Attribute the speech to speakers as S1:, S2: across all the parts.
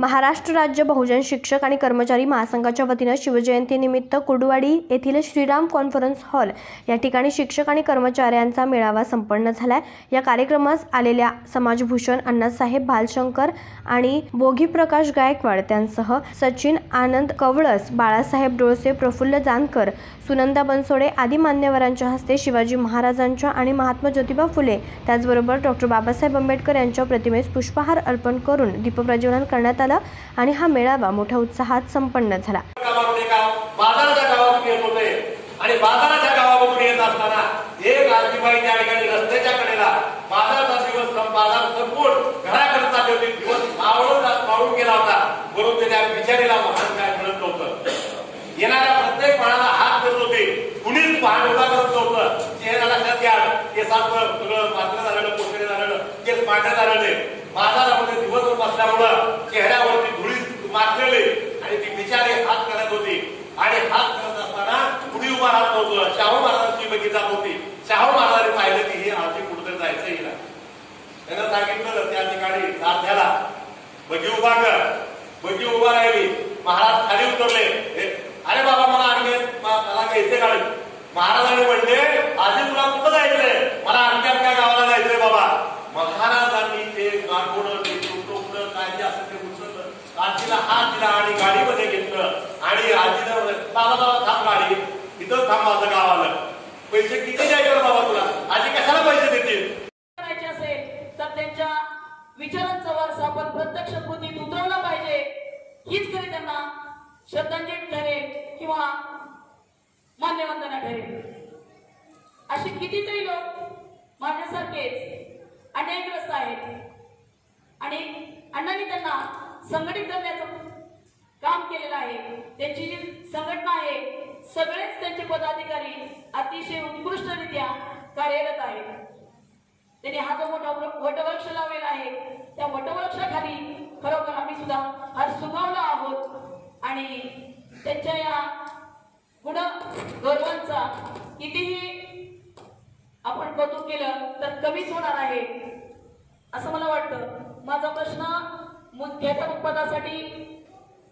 S1: महाराष्ट्र राज्य बहुजन शिक्षक आणि कर्मचारी महासंघाच्या वतीनं शिवजयंतीनिमित्त कुडवाडी येथील श्रीराम कॉन्फरन्स हॉल या ठिकाणी शिक्षक आणि कर्मचाऱ्यांचा मेळावा संपन्न झालाय. या कार्यक्रमास आलेल्या समाजभूषण अण्णासाहेब भालशंकर आणि बोगी प्रकाश गायकवाड त्यांसह सचिन आनंद कवळस बाळासाहेब डोळसे प्रफुल्ल जानकर सुनंदा बनसोडे आदी मान्यवरांच्या हस्ते शिवाजी महाराजांच्या आणि महात्मा ज्योतिबा फुले त्याचबरोबर डॉक्टर बाबासाहेब आंबेडकर यांच्या प्रतिमेस पुष्पहार अर्पण करून दीपप्रज्वलन करण्यात आले. आणि हा मेळावा मोठ्या उत्साहात संपन्न झाला.
S2: आणि बाजाराच्या गावामधून येत असताना एक आजीबाई त्या ठिकाणी रस्त्याच्या कडेला बाजाराचा दिवस बाजार संपून घराकडे चालले होते दिवस मावळून मावळून गेला होता. म्हणून ते त्या बिचारीला महान काय म्हणत नव्हतं. येणाऱ्या प्रत्येक बाळाला हात करत होते. कुणीच पाहण उभा करत नव्हतं. चेहरा लक्षात घ्या केसांचं सगळं मात्र झालेलं पोषणे झालेलं केस पांढरे झालेले बाजारामध्ये दिवसभर बसल्यामुळं चेहऱ्यावरती धुळी मारलेले आणि ती बिचारी हात करत होती आणि हात करत असताना कुणी उभा शाहू महाराजांची बघी होती. शाहू महाराजांनी पाहिलं की ही आजी कुठं जायचं हिला. त्यांना सांगितलं त्या ठिकाणी साथ द्याला बगी उभा कर बगी उभा राहिली. महाराज खाली उतरले. अरे बाबा मला आणखी मला घ्यायचे गाडी महाराजांनी म्हणले आधी तुला कुठं जायचंय? मला आणखी आणख्या गावाला जायचंय बाबा. महाराजांनी ते गाठोडं ते टोपलं काय जे असं ते उचललं. आजीला हात दिला आणि गाडीमध्ये घेतलं. आणि आजीला बाबा इथं थांब माझं गाव आलं. पैसे किती द्यायचे बाबा तुला? आजी कशाला पैसे देतील?
S3: करायचे असेल तर त्यांच्या विचारांचा वारसा आपण प्रत्यक्ष कृतीत उतरवला पाहिजे. हीच खरी त्यांना श्रद्धांजली ठरेल किंवा मान्यवंदना ठरेल. असे कितीतरी लोक माझ्यासारखेच अन्यायग्रस्त आहेत. आणि अण्णांनी त्यांना संघटित करण्याचं काम केलेलं आहे. त्यांची जी संघटना आहे सगळेच त्यांचे पदाधिकारी अतिशय उत्कृष्टरित्या कार्यरत आहेत. त्यांनी हा जो मोठा वटवृक्ष लावलेला आहे त्या वटवृक्षाखाली खरोखर आम्ही सुद्धा फार सुगावलो आहोत आणि त्यांच्या या गुण गौरवांचा कितीही आपण कौतुक केलं तर कमीच होणार आहे असं मला वाटतं. माझा प्रश्न मुख्याध्यापक पदासाठी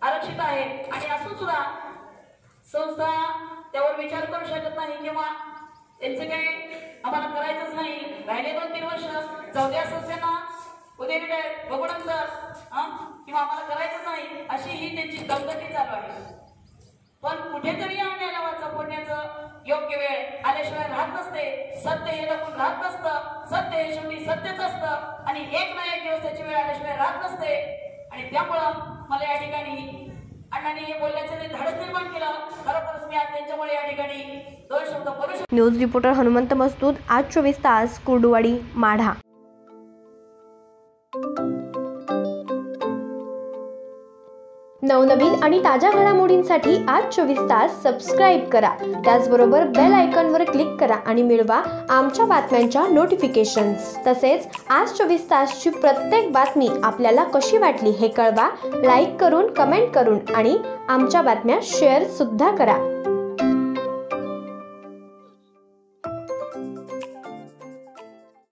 S3: आरक्षित आहे आणि असून सुद्धा संस्था त्यावर विचार करू शकत नाही किंवा त्यांचं काही आम्हाला करायचंच नाही. राहिले दोन तीन वर्ष चौथ्या द्या संस्थेना. उद्या रिटायर बघू नंतर किंवा आम्हाला करायचंच नाही. अशी ही त्यांची दमदटी चालू आहे. पण कुठेतरी या अन्यायाला फोडण्याचं योग्य वेळ आल्याशिवाय राहत नसते. सत्य हे लपून राहत नसतं. सत्य हे शेवटी सत्यच असतं. आणि एक ना एक दिवस त्याची वेळ आल्याशिवाय राहत नसते. आणि त्यामुळं मला या ठिकाणी हे बोलण्याचं जे धाडस निर्माण केलं खरोखरच मी आज त्यांच्यामुळे या ठिकाणी दोन शब्द बोलू शकतो.
S1: न्यूज रिपोर्टर हनुमंत मस्तूद आज चोवीस तास कुर्डुवाडी माढा. नवनवीन आणि ताज्या घडामोडींसाठी आज चोवीस तास सबस्क्राईब करा. त्याचबरोबर बेल आयकॉनवर क्लिक करा आणि मिळवा आमच्या बातम्यांच्या नोटिफिकेशन्स तसेच आज चोवीस तासची प्रत्येक बातमी आपल्याला कशी वाटली हे कळवा. लाईक करून कमेंट करून आणि आमच्या बातम्या शेअर सुद्धा करा.